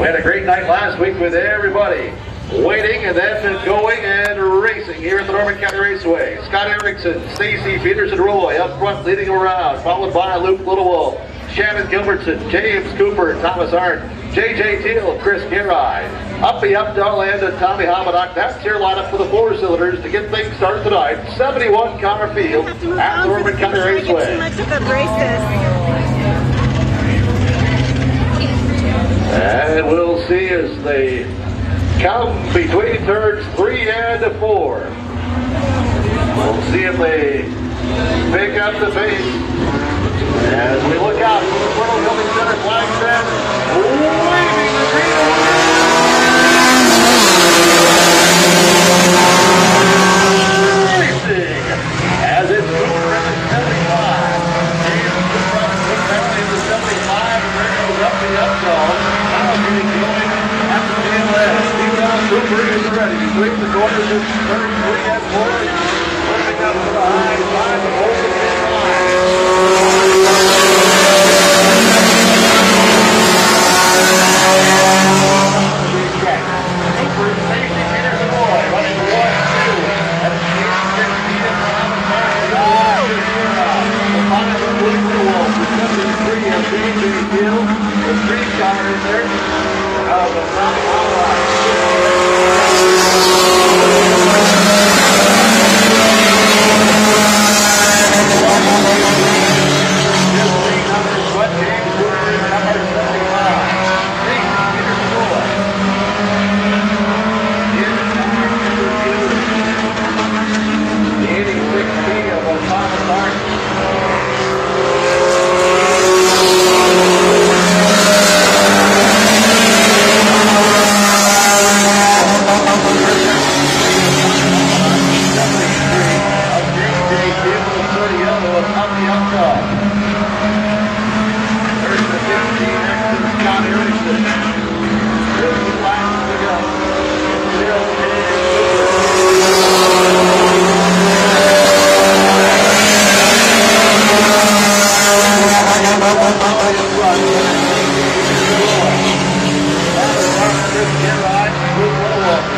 We had a great night last week with everybody waiting and then going and racing here at the Norman County Raceway. Scott Erickson, Stacy Peterson Roy up front leading them around, followed by Luke Littlewell, Shannon Gilbertson, James Cooper, Thomas Ahrndt, JJ Teal, Chris Garai. Up the Updall end of Tommy Hamadok. That's your lineup for the four cylinders to get things started tonight. 71 car field at the Norman County Raceway. And we'll see as they count between turns three and four. We'll see if they pick up the pace. As we look out for the Portal Building Center flag set, waving the green Racing as it's Cooper in the 75. James Cooper on the penalty in the 75, and there goes up the updog. Now getting going at the tail end. Steve Down Cooper Between the corners of turn three and four. Lifting up to the high side of Olsen in line. Cooper, Stacy Peterson Roy running one, two. And it's James Kennedy and Thomas Harris. One, two, The final of Luke Littlewell for 73 of DJ Gill. The three car in there. Of the Tommy Howard. There's the 15 next to Scott Erickson. There's the last. Still is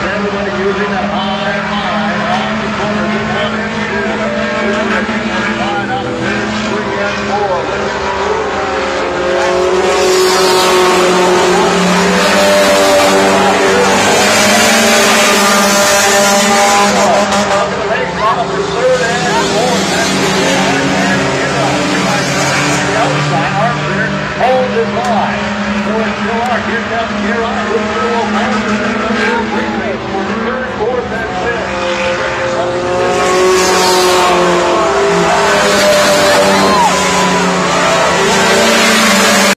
Everybody using that high